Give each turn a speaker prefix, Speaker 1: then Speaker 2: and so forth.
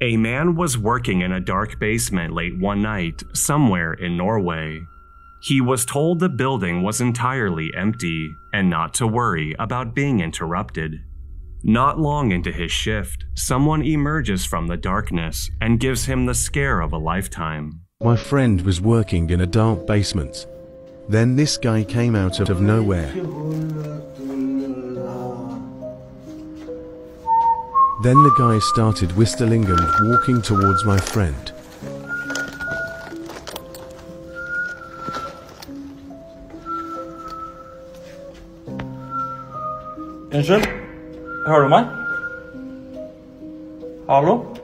Speaker 1: A man was working in a dark basement late one night somewhere in Norway. He was told the building was entirely empty and not to worry about being interrupted. Not long into his shift, someone emerges from the darkness and gives him the scare of a lifetime.
Speaker 2: My friend was working in a dark basement. Then this guy came out of nowhere. Then the guy started whistling and walking towards my friend.
Speaker 3: Unnskyld? Hører du meg? Hallo?